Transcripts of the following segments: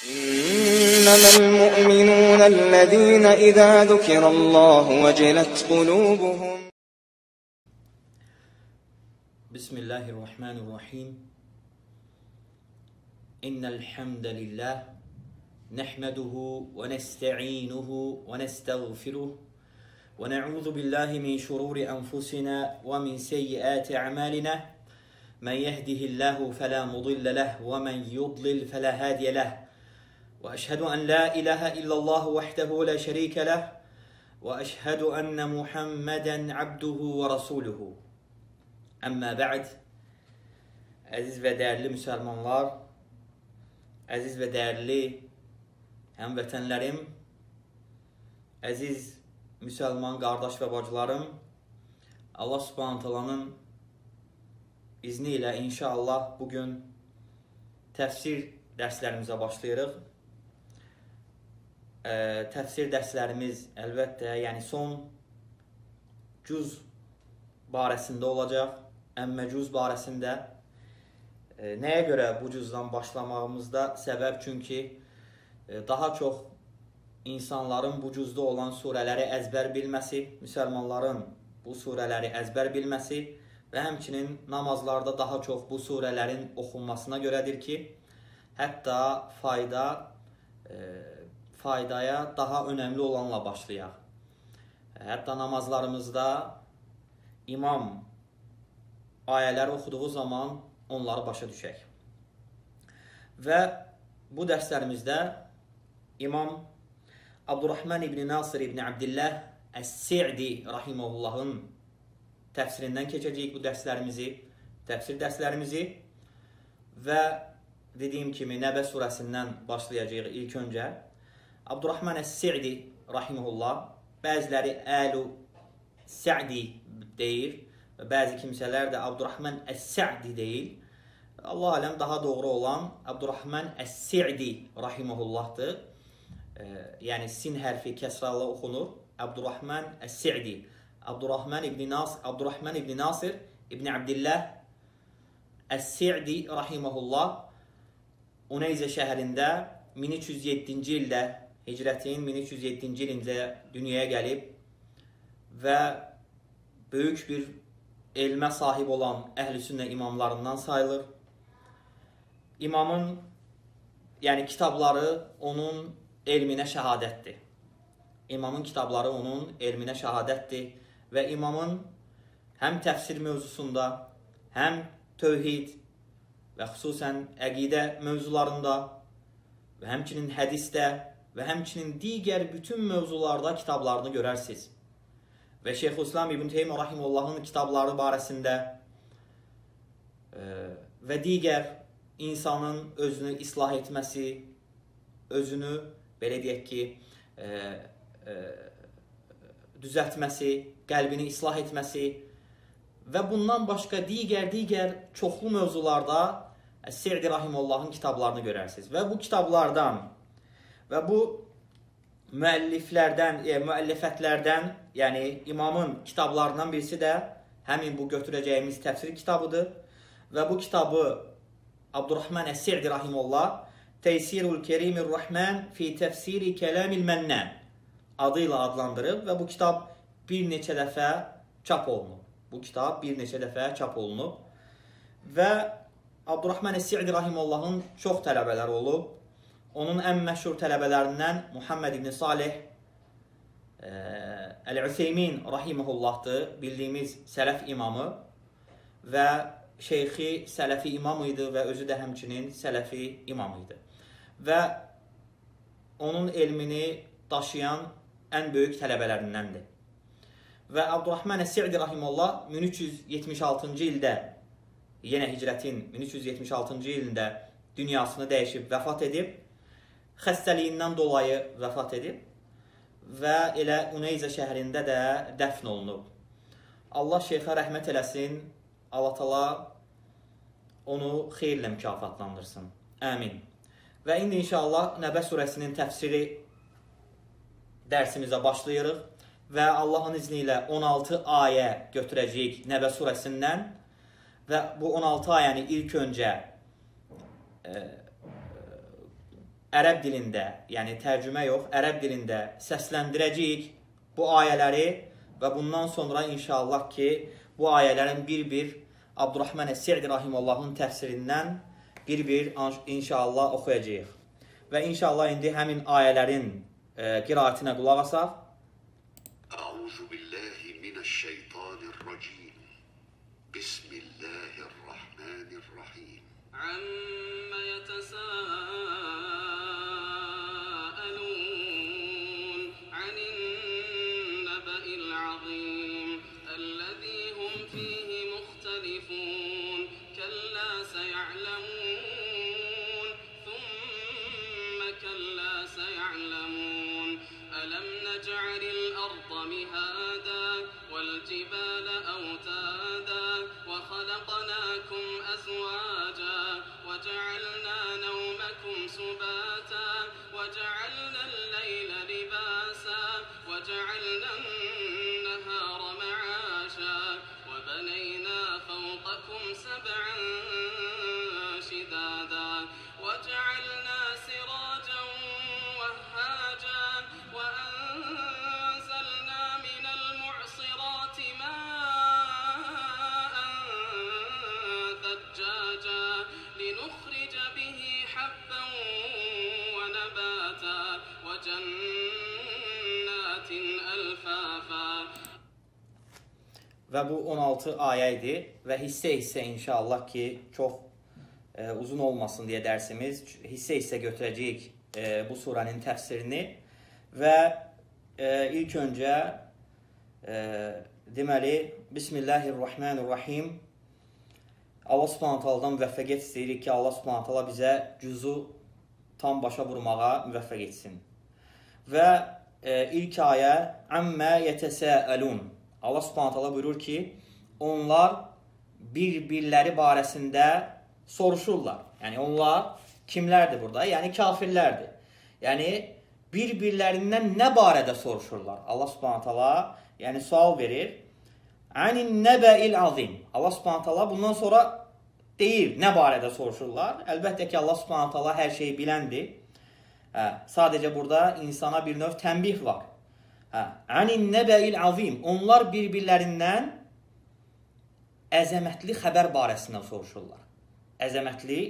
إنما المؤمنون الذين إذا ذكر الله وجلت قلوبهم. بسم الله الرحمن الرحيم. إن الحمد لله نحمده ونستعينه ونستغفره ونعوذ بالله من شرور أنفسنا ومن سيئات أعمالنا. من يهده الله فلا مضل له ومن يضلل فلا هادي له. واشهد ان لا اله الا الله وحده لا شريك له واشهد ان محمدا abduhu və rasuluhu. Əmmə bə'd. Əziz və dəyərli müsəlmanlar, əziz və dəyərli həmvətənlərim, əziz müsəlman qardaş və bacılarım, Allah Subhanahu taalanın izni ilə inşallah bu gün təfsir dərslərimizə başlayırıq. Ə, təfsir dərslərimiz əlbəttə, yəni son cüz barəsində olacaq. Əmməcuz barəsində e, nəyə görə bu cüzdan başlamağımızda səbəb çünki e, daha çox insanların bu cüzdə olan surələri əzbər bilməsi, müsəlmanların bu surələri əzbər bilməsi və həmçinin namazlarda daha çox bu surələrin oxunmasına görədir ki, hətta fayda e, faydaya daha önəmli olanla başlayaq. Hətta namazlarımızda imam ayələri oxuduğu zaman onları başa düşək. Və bu dərslərimizdə İmam Abdurrahman ibn Nasir ibn Abdillah Əs-Si'di rahimehullahın təfsirindən keçəcəyik bu dərslərimizi, təfsir dərslərimizi və dediyim kimi Nəbə surəsindən başlayacağıq ilk öncə. Abdurrahman Əs-Si'di rahimehullah bəziləri Əlu Sə'di deyir və bəzi kimsələr də Abdurrahman Əs-Sə'di deyil. Allah aləm daha doğru olan Abdurrahman Əs-Si'di rahimehullahdır. E, yəni sin hərfi kəsralı oxunur. Abdurrahman Əs-Si'di. Abdurrahman ibn Nas Abdurrahman ibn Nasir ibn Abdillah Əs-Si'di rahimehullah Uneyzə şəhərində 1307-ci ildə hicrətin 1307-ci ilində dünyaya gəlib və böyük bir elmə sahib olan əhl-i sünnə imamlarından sayılır. İmamın yəni kitabları onun elminə şəhadətdir. İmamın kitabları onun elminə şəhadətdir və imamın həm təfsir mövzusunda, həm tövhid və xüsusən əqidə mövzularında və həmçinin hədisdə və həmçinin digər bütün mövzularda kitablarını görərsiniz və Şeyxülislam İbn Teymiyyə rahimehullahın kitabları barəsində e, və digər insanın özünü islah etməsi, özünü belə deyək ki, e, e, düzəltməsi, qəlbini islah etməsi və bundan başqa digər-digər çoxlu mövzularda Sirdi rahimehullahın kitablarını görərsiniz və bu kitablardan və bu müəlliflərdən, e, müəllifətlərdən, yəni imamın kitablarından birisi də həmin bu götürəcəyimiz təfsir kitabıdır və bu kitabı Abdurrahman Əs-Sirdi rahimehullah Teysirul Kerimir Rahman fi təfsiri Kəlamil Mənnən adı ilə adlandırıb və bu kitab bir neçə dəfə çap olunub. Bu kitab bir neçə dəfə çap olunub və Abdurrahman Əs-Sirdi rahimehullahın çox tələbələri olub. Onun ən məşhur tələbələrindən Muhammed ibn Salih e, Əl-Üseymin rahimehullahdır, bildiyimiz sələf imamı və şeyxi sələfi imam idi və özü də həmçinin sələfi imam idi. Və onun elmini daşıyan ən böyük tələbələrindəndir. Və Abdurrahman Əs-Si'di rahimehullah 1376-cı ildə yenə hicrətin 1376-cı ilində dünyasını dəyişib vəfat edib xəstəliyindən dolayı vəfat edib və elə Uneyzə şəhərində də dəfn olunub. Allah şeyxə rəhmət eləsin, Allah tala onu xeyirlə mükafatlandırsın. Əmin. Və indi inşallah Nəbə surəsinin təfsiri dərsimizə başlayırıq və Allahın izni ilə 16 ayə götürəcəyik Nəbə surəsindən və bu 16 ayəni ilk öncə e, ərəb dilində, yəni tərcümə yox, ərəb dilində səsləndirəcəyik bu ayələri və bundan sonra inşallah ki, bu ayələrin bir-bir Abdurrahman Əs-Si'd rahimullahın təfsirindən bir-bir inşallah oxuyacağıq. Və inşallah indi həmin ayələrin e, qiraətinə qulaq asaq. Auzu billahi minəş-şeytanir-racim. Bismillahir-rahmanir-rahim. Amma yatasaa'alun Və bu 16 ayə idi və hissə-hissə inşallah ki, çox e, uzun olmasın deyə dərsimiz hissə-hissə götürəcəyik e, bu surənin təfsirini və e, ilk öncə e, deməli Bismillahirrahmanirrahim Allah Subhanahu taalandan müvəffəqiyyət istəyirik ki, Allah Subhanahu taala bizə cüzü tam başa vurmağa müvəffəq etsin. Və e, ilk ayə Əmmə yetəsəəlun. Allah Subhanahu taala buyurur ki, onlar bir-birləri barəsində soruşurlar. Yəni onlar kimlərdir burada? Yəni kafirlərdir. Yəni bir-birlərindən nə barədə soruşurlar? Allah Subhanahu taala yəni sual verir. Anin nəbəil azim. Allah Subhanahu taala bundan sonra deyir nə barədə soruşurlar. Əlbəttə ki, Allah Subhanahu taala hər şeyi biləndir. Hə, sadəcə burada insana bir növ tənbih var. Hə, anin nəbəil azim. Onlar bir-birlərindən əzəmətli xəbər barəsində soruşurlar. Əzəmətli,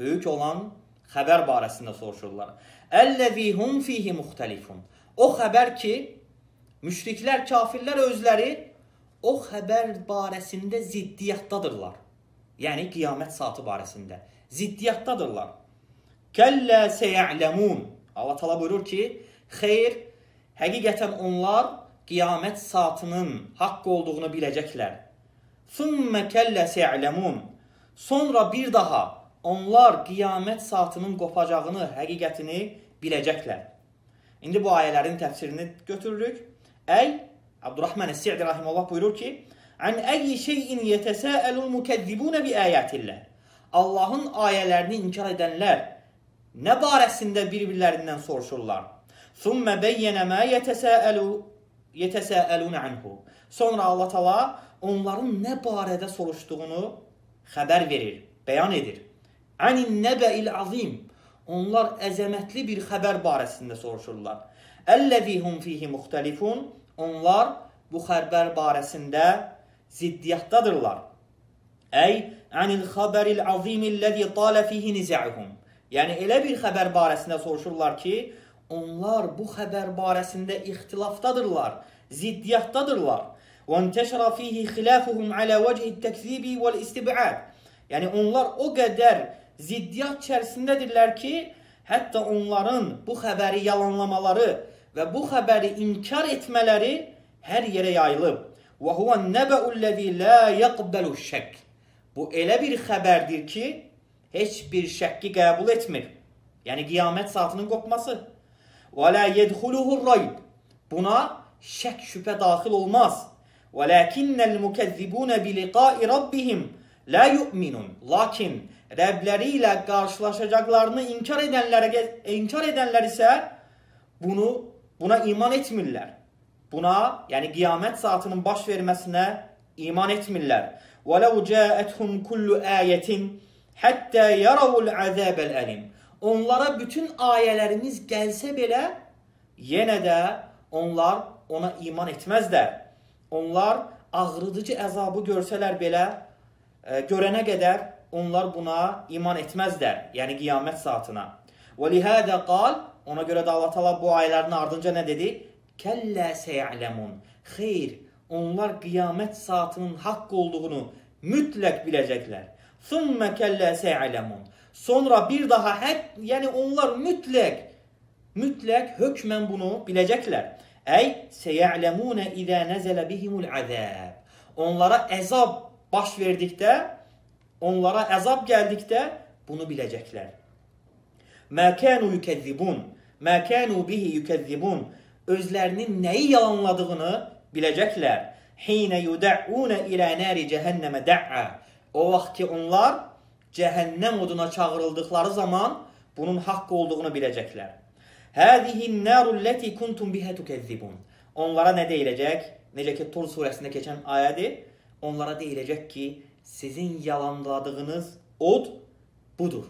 böyük olan xəbər barəsində soruşurlar. Əlləzi hum fihi muxtalifun. O xəbər ki, müşriklər, kafirlər özləri o xəbər barəsində ziddiyyətdadırlar. Yəni qiyamət saatı barəsində ziddiyyətdadırlar. Kəllə seya'lemun. Allah Taala buyurur ki, xeyr, həqiqətən onlar qiyamət saatının haqq olduğunu biləcəklər. Thumma kəllə seya'lemun. Sonra bir daha onlar qiyamət saatının qopacağını, həqiqətini biləcəklər. İndi bu ayələrin təfsirini götürürük. Əy Abdurrahman Es-Sa'di rahimehullah buyurur ki: "An ayyi şeyin yetesaalul mukezzibun bi ayatillah." Allahın ayələrini inkar edənlər nə barəsində bir-birlərindən soruşurlar? Thumma bayyana ma yetesaalu yetesaalun anhu. Sonra Allah Taala onların nə barədə soruşduğunu xəbər verir, bəyan edir. Anin nəbəil azim. Onlar əzəmətli bir xəbər barəsində soruşurlar. Əlləzi hum fihi muxtalifun. Onlar bu xəbər barəsində ziddiyyətdadırlar. Əy anil xəbəril azimilləzi talə fihi nizə'uhum. Yəni elə bir xəbər barəsində soruşurlar ki, onlar bu xəbər barəsində ixtilafdadırlar, intəşara fihi xilafuhum alə vəchi təkzibi vəl istibad. Yəni onlar o qədər ziddiyyət içərisindədirlər ki, hətta onların bu xəbəri yalanlamaları və bu xəbəri inkar etmələri hər yerə yayılıb. Və huvan nəbəullezî la yaqbalu şək. Bu elə bir xəbərdir ki, heç bir şəkki qəbul etmir. Yəni qiyamət saatının qopması. Və la yedxuluhu rayb. Buna şək şübhə daxil olmaz. Və lakinnel mukezzibun bi liqa'i rabbihim la yu'minun. Lakin Rəbləri ilə qarşılaşacaqlarını inkar edənlərə inkar edənlər isə bunu buna iman etmirlər. Buna, yəni qiyamət saatının baş verməsinə iman etmirlər. Və lau ca'atuhum kullu ayatin hatta yarawul azabal alim onlara bütün ayələrimiz gəlsə belə, yenə də onlar ona iman etməzlər. Onlar ağrıdıcı əzabı görsələr belə, e, görənə qədər onlar buna iman etməzlər, yəni qiyamət saatına. Və lihədə qal, ona görə də Allah Taala bu ayələrin ardınca nə dedi? Kəllə seyələmun. Xeyr, onlar qiyamət saatının haqq olduğunu mütləq biləcəklər. Thumma kəllə seyələmun. Sonra bir daha hək, yəni onlar mütləq mütləq hökmən bunu biləcəklər. Əy seyələmunə izə nəzələ bihimul əzəb. Onlara əzab baş verdikdə, onlara əzab gəldikdə bunu biləcəklər. Mə kanu yukezzibun. Mə kanu bihi yukezzibun. Özlərinin nəyi yalanladığını biləcəklər. Hinə yudəunə ilə nəri cəhənnəmə də'a. O vaxt ki onlar cəhənnəm oduna çağırıldıqları zaman bunun haqq olduğunu biləcəklər. Həzihin narul lati kuntum biha tukezzibun. Onlara nə deyiləcək? Necə ki Tur surəsində keçən ayədir. Onlara deyiləcək ki, sizin yalanladığınız od budur.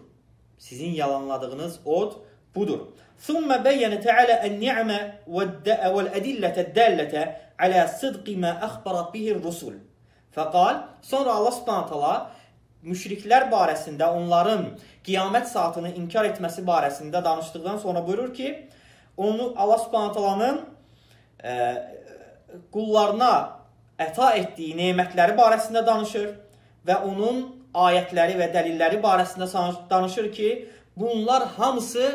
Sizin yalanladığınız od budur. ثم بين تعالى النعمة والأدلة الدالة على صدق ما أخبرت به الرسل. فقال sonra Allah Subhanahu taala müşriklər barəsində onların qiyamət saatını inkar etməsi barəsində danışdıqdan sonra buyurur ki, onu Allah Subhanahu taalanın e, qullarına əta etdiyi nemətləri barəsində danışır və onun ayətləri və dəlilləri barəsində danışır ki, bunlar hamısı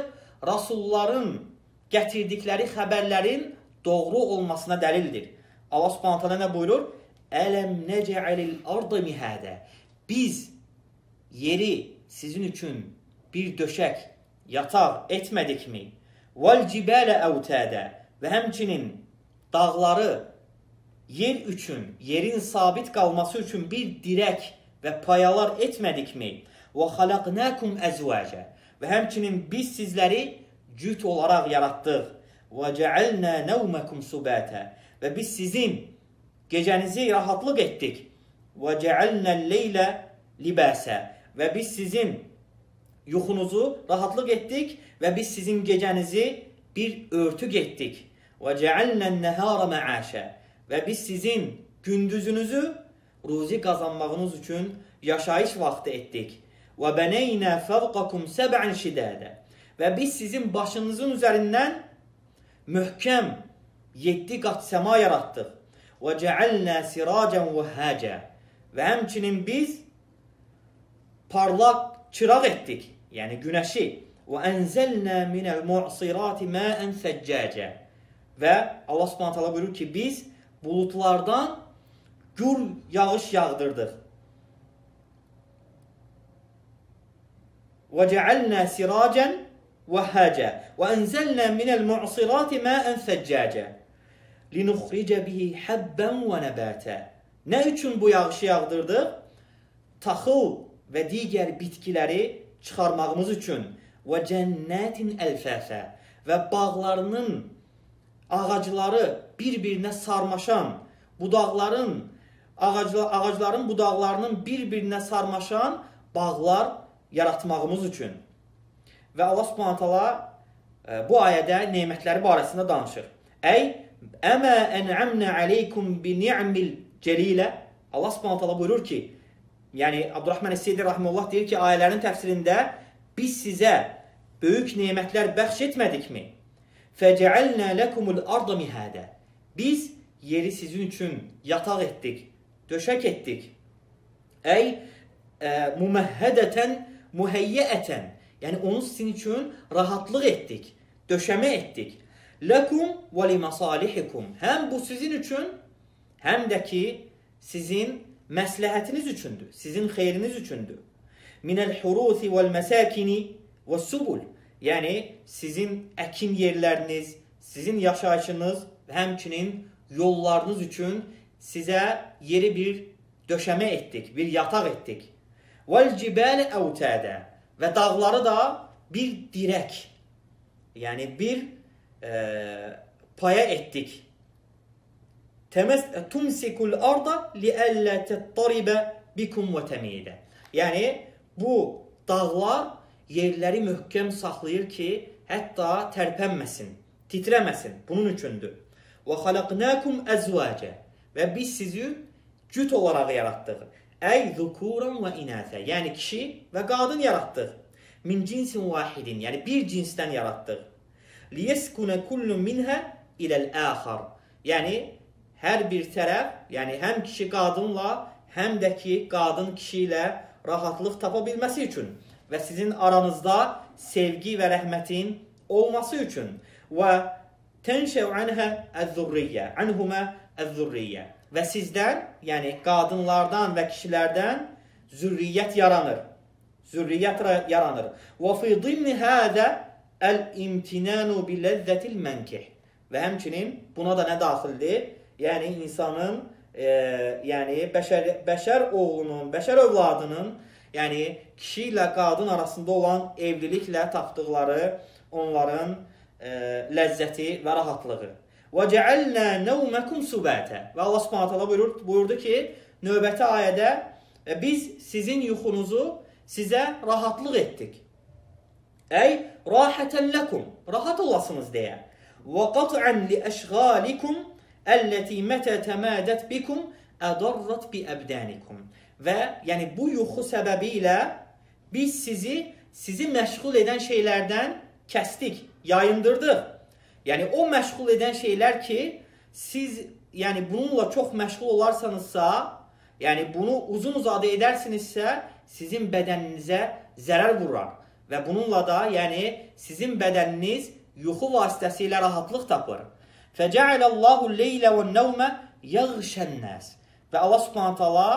rasulların gətirdikləri xəbərlərin doğru olmasına dəlildir. Allah Subhanahu taala nə buyurur? Ələm nec'alil ardı mihadə. Biz yeri sizin üçün bir döşək, yataq etmədikmi? Vel cibələ əvtədə və həmçinin dağları yer üçün, yerin sabit qalması üçün bir dirək və payalar etmədikmi? Və xalaqnakum əzvəcə və həmçinin biz sizləri cüt olaraq yaratdıq. Və cəalnə nəvməkum subətə və biz sizin gecənizi rahatlıq etdik. Və cəalnə leylə libəsə və biz sizin yuxunuzu rahatlıq etdik və biz sizin gecənizi bir örtük etdik. Və cəalnən nəhara məəşə və biz sizin gündüzünüzü ruzi qazanmağınız üçün yaşayış vaxtı etdik. Və bəneynə fəvqakum səb'an şidədə və biz sizin başınızın üzərindən möhkəm 7 qat səma yaratdıq. Və cəalnə siracən və həcə və həmçinin biz parlaq çıraq etdik, yəni günəşi. Və ənzəlnə minəl mu'sirati ma'an səccəcə. Və Allah Subhanahu taala buyurur ki, biz buludlardan gür yağış yağdırdıq. Və həcə. Və ənzəlnə minəl mu'sirati ma'an səccəcə. Linuxricə bihi habban və nəbətə. Nə üçün bu yağışı yağdırdıq? Taxıl və digər bitkiləri çıxarmağımız üçün və cənnətin əlfəfə və bağlarının ağacları bir-birinə sarmaşan, budaqların ağacla, ağacların budaqlarının bir-birinə sarmaşan bağlar yaratmağımız üçün. Və Allah Subhanahu taala e, bu ayədə nemətləri barəsində danışır. Əy əmə en'amna aleykum bi ni'mil cəlilə Allah Subhanahu taala buyurur ki, yəni Abdurrahman Es-Seydi rahmeullah deyir ki, ayələrin təfsirində biz sizə böyük nemətlər bəxş etmədikmi? Fəcəalnə lekumul arda mihadə. Biz yeri sizin üçün yataq etdik, döşək etdik. Əy ə, muməhhədətən muhəyyətən. Yəni onu sizin üçün rahatlıq etdik, döşəmə etdik. Lakum və limasalihikum. Həm bu sizin üçün, həm də ki sizin məsləhətiniz üçündür, sizin xeyriniz üçündür. Minəl hurusi vəl məsəkini və subul. Yəni sizin əkin yerləriniz, sizin yaşayışınız və həmçinin yollarınız üçün sizə yeri bir döşəmə etdik, bir yataq etdik. Vəl cibələ əvtədə və dağları da bir dirək, yəni bir e, paya etdik. Tumsikul arda liəllə təttaribe bikum və təmidə. Yəni bu dağlar yerləri möhkəm saxlayır ki, hətta tərpənməsin, titrəməsin. Bunun üçündür. Və xalaqnakum əzvacə və biz sizi cüt olaraq yaratdıq. Əy zukuran və inəsə, yəni kişi və qadın yaratdıq. Min cinsin vahidin, yəni bir cinsdən yaratdıq. Liyeskuna kullu minhə iləl-əxar. Yəni hər bir tərəf, yəni həm kişi qadınla, həm də ki qadın kişi ilə rahatlıq tapa bilməsi üçün və sizin aranızda sevgi və rəhmətin olması üçün və tənşəv anhə əz-zurriyyə, anhuma əz-zurriyyə və sizdən, yəni qadınlardan və kişilərdən zürriyyət yaranır. Zürriyyət yaranır. Və fi dimni hədə əl-imtinanu bi ləzzətil mənkih. Və həmçinin buna da nə daxildir? Yəni insanın e, yəni bəşər bəşər oğlunun, bəşər övladının, yəni kişi ilə qadın arasında olan evliliklə tapdıqları onların e, ləzzəti və rahatlığı. Və cəalna nawmakum subata. Və Allah Subhanahu taala buyurur, buyurdu ki, növbəti ayədə e, biz sizin yuxunuzu sizə rahatlıq etdik. Əy rahatan lakum, rahat olasınız deyə. Və qat'an li əşğalikum Əlləti mətə təmədət bikum ədarrat bi əbdənikum. Və yəni bu yuxu səbəbi ilə biz sizi sizi məşğul edən şeylərdən kəsdik, yayındırdıq. Yəni o məşğul edən şeylər ki, siz yəni bununla çox məşğul olarsanızsa, yəni bunu uzun-uzadı edərsinizsə, sizin bədəninizə zərər vurar və bununla da yəni sizin bədəniniz yuxu vasitəsilə rahatlıq tapır. Fəcəalallahu leylə və nəvmə yəğşənnəs. Və Allah subhanət hala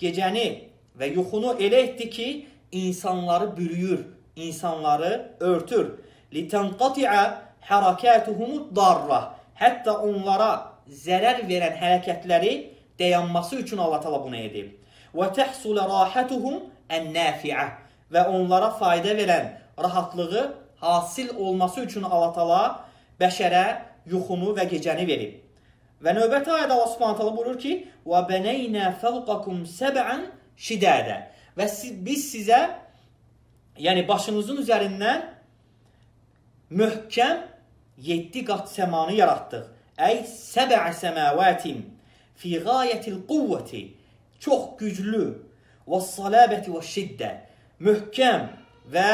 gecəni və yuxunu elə etdi ki, insanları bürüyür, insanları örtür. Litənqati'ə hərəkətuhumu darra. Hətta onlara zərər verən hərəkətləri dayanması üçün Allah təala bunu edib. Və təhsul rahatuhum ən-nafi'ə. Və onlara fayda verən rahatlığı hasil olması üçün Allah təala bəşərə yuxunu və gecəni verib. Və növbəti ayədə Allah Subhanahu taala buyurur ki: "Və bənəynə fawqakum sab'an şidədə." Və siz, biz sizə yəni başınızın üzərindən möhkəm 7 qat səmanı yaratdıq. Əy səbə səmavatin fi ghayətil quvvəti çox güclü və salabəti və şiddə möhkəm və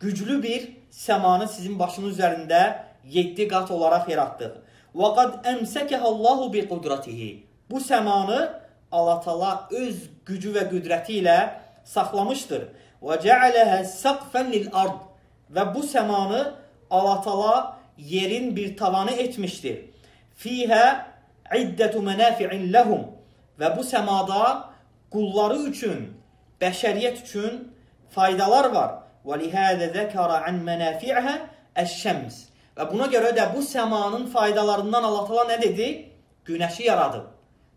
güclü bir səmanı sizin başınız üzərində 7 qat olaraq yaratdıq. Və qad əmsəkəhəllahu bi qudratihi. Bu səmanı Allah Taala öz gücü və qüdrəti ilə saxlamışdır. Və cəaləhə saqfən lil ard. Və bu səmanı Allah Taala yerin bir tavanı etmişdir. Fihə iddətu mənafi'in ləhum. Və bu səmada qulları üçün, bəşəriyyət üçün faydalar var. Və lihədə zəkara an mənafi'hə əş-şəms. Və buna görə də bu səmanın faydalarından Allah Taala nə dedi? Günəşi yaradıb.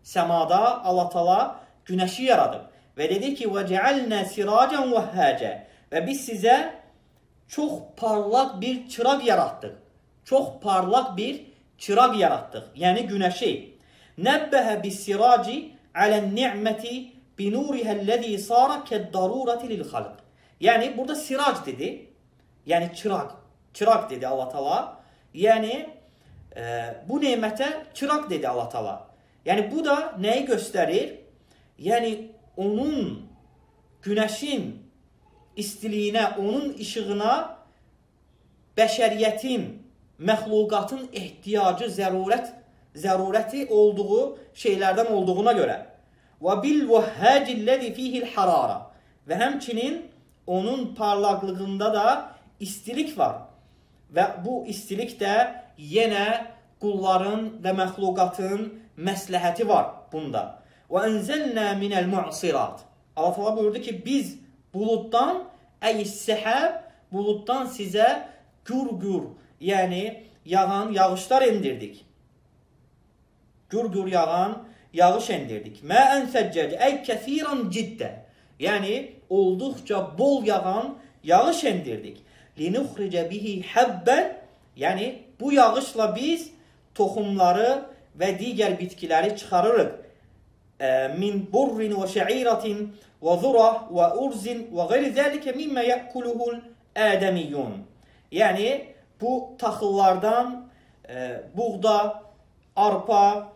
Səmada Allah Taala günəşi yaradıb və dedi ki: "Və cealna siracan vəhhaca." Və biz sizə çox parlaq bir çıraq yaratdıq. Çox parlaq bir çıraq yaratdıq. Yəni günəşi. Nəbbəhə bis-siraci alə-ni'məti binurihəl-ləzi sara kəd-darurati lil-xalq. Yəni burada sirac dedi. Yəni çıraq çıraq dedi Allah Taala. Yəni e, bu nemətə çıraq dedi Allah Taala. Yəni bu da nəyi göstərir? Yəni onun günəşin istiliyinə, onun işığına bəşəriyyətin, məxluqatın ehtiyacı, zərurət zərurəti olduğu şeylərdən olduğuna görə. Və bil vəhhəcilləzi fihil harara. Və həmçinin onun parlaqlığında da istilik var. Və bu istilik də yenə qulların və məxluqatın məsləhəti var bunda. Və ənzəlnə minəl mu'sirat. Allah Teala buyurdu ki, biz buluddan, əy səhəb, buluddan sizə gür-gür, yəni yağan yağışlar endirdik. Gür-gür yağan yağış endirdik. Məən səccəc, əy kəsiran ciddə. Yəni, olduqca bol yağan yağış endirdik linuxricə bihi həbbən, yəni bu yağışla biz toxumları və digər bitkiləri çıxarırıq. Min burrin və şəiratin və zura və urzin və qeyri zəlikə mimmə yəkuluhul ədəmiyyun. Yəni bu taxıllardan e, buğda, arpa,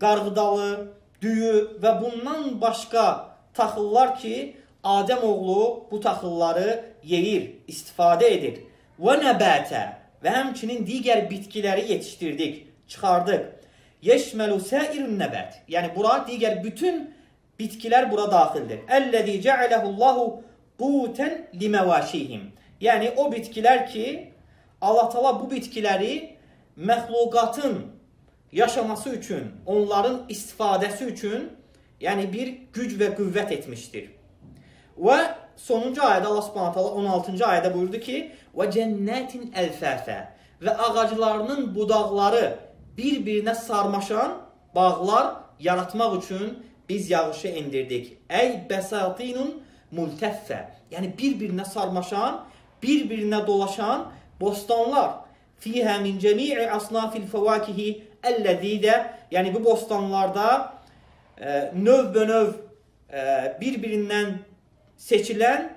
qarğıdalı, düyü və bundan başqa taxıllar ki, Adəm oğlu bu taxılları yeyir, istifadə edir. Və nəbətə və həmçinin digər bitkiləri yetişdirdik, çıxardıq. Yeşməlu səirun nəbət. Yəni bura digər bütün bitkilər bura daxildir. Əlləzi cəaləhullahu quten liməvaşihim. Yəni o bitkilər ki, Allah Taala bu bitkiləri məxluqatın yaşaması üçün, onların istifadəsi üçün, yəni bir güc və qüvvət etmişdir. Və sonuncu ayədə Allah Subhanahu taala 16-cı ayədə buyurdu ki: "Və cennetin elfəfə" və ağaclarının budaqları bir-birinə sarmaşan bağlar yaratmaq üçün biz yağışı endirdik. Ey bəsatinun multəffə. Yəni bir-birinə sarmaşan, bir-birinə dolaşan bostanlar. Fiyhə min cəmi'i asnafil fəvakihi əlləzidə. Yəni bu bostanlarda e, növbənöv e, bir-birindən seçilən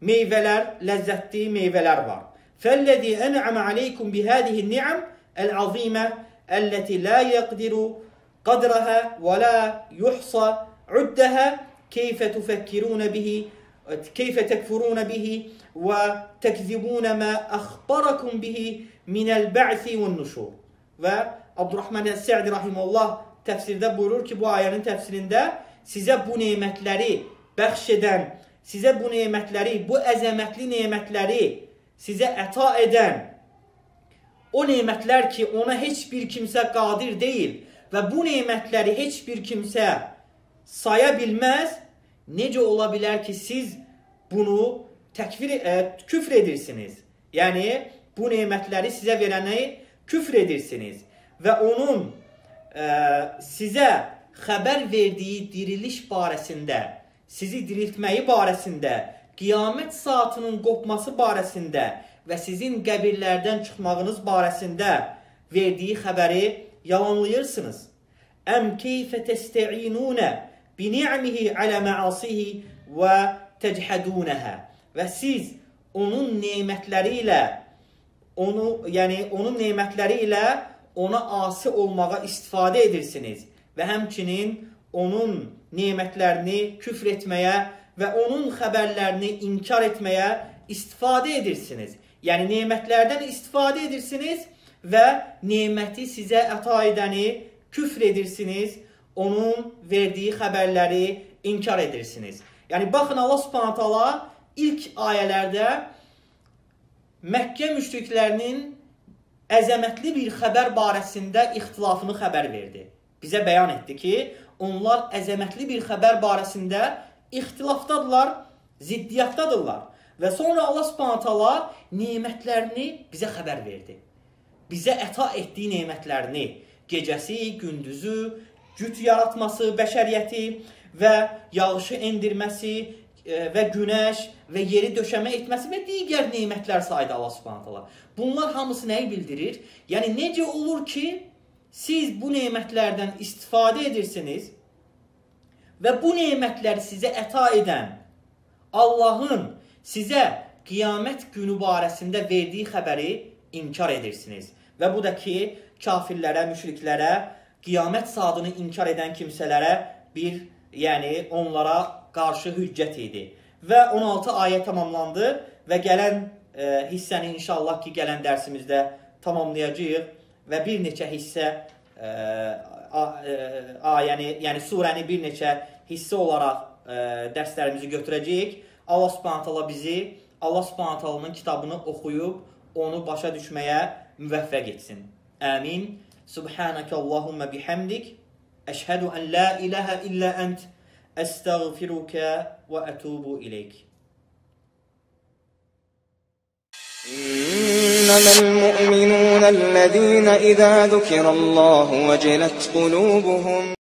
meyvələr, ləzzətli meyvələr var. Fəllezî en'ame aleykum bihâzihi ni'am el-azîme elleti la yaqdiru qadraha və la yuhsa uddaha keyfe tufekkirun bihi keyfe tekfurun bihi və tekzibun ma akhbarakum bihi min el-ba'si ve'n-nushur. Və Abdurrahman Əs-Sə'di rahimehullah təfsirdə buyurur ki, bu ayənin təfsirində sizə bu nemətləri bəxş edən, sizə bu nemətləri, bu əzəmətli nemətləri sizə əta edən o nemətlər ki, ona heç bir kimsə qadir deyil və bu nemətləri heç bir kimsə saya bilməz, necə ola bilər ki, siz bunu təkfir, e, küfr edirsiniz? Yəni, bu nemətləri sizə verəni küfr edirsiniz və onun e, sizə xəbər verdiyi diriliş barəsində sizi diriltməyi barəsində, qiyamət saatının qopması barəsində və sizin qəbirlərdən çıxmağınız barəsində verdiyi xəbəri yalanlayırsınız. Əm keyfə təstəinunə bi ni'mihi alə məasihi və təcəhədunəhə və siz onun nemətləri ilə onu, yəni onun nemətləri ilə ona asi olmağa istifadə edirsiniz və həmçinin onun nemətlərini küfr etməyə və onun xəbərlərini inkar etməyə istifadə edirsiniz. Yəni nemətlərdən istifadə edirsiniz və neməti sizə əta edəni küfr edirsiniz, onun verdiyi xəbərləri inkar edirsiniz. Yəni baxın Allah Subhanahu taala ilk ayələrdə Məkkə müşriklərinin əzəmətli bir xəbər barəsində ixtilafını xəbər verdi. Bizə bəyan etdi ki, onlar əzəmətli bir xəbər barəsində ixtilafdadırlar, ziddiyyatdadırlar. Və sonra Allah Subhanahu taala nemətlərini bizə xəbər verdi. Bizə əta etdiyi nemətlərini, gecəsi, gündüzü, cüt yaratması, bəşəriyyəti və yağışı endirməsi e, və günəş və yeri döşəmə etməsi və digər nemətlər saydı Allah Subhanahu taala. Bunlar hamısı nəyi bildirir? Yəni necə olur ki, siz bu nemətlərdən istifadə edirsiniz və bu nemətləri sizə əta edən Allahın sizə qiyamət günü barəsində verdiyi xəbəri inkar edirsiniz. Və bu da ki, kafirlərə, müşriklərə, qiyamət saatını inkar edən kimsələrə bir, yəni onlara qarşı hüccət idi. Və 16 ayə tamamlandı və gələn e, hissəni inşallah ki, gələn dərsimizdə tamamlayacağıq və bir neçə hissə ə, ə, ayəni, yəni surəni bir neçə hissə olaraq ə, dərslərimizi götürəcəyik. Allah Subhanahu taala bizi Allah Subhanahu taalanın kitabını oxuyub onu başa düşməyə müvəffəq etsin. Amin. Subhanaka Allahumma bihamdik əşhədu an la ilaha illa ent əstəğfiruka və ətubu ileyk. إنما المؤمنون الذين إذا ذكر الله وجلت قلوبهم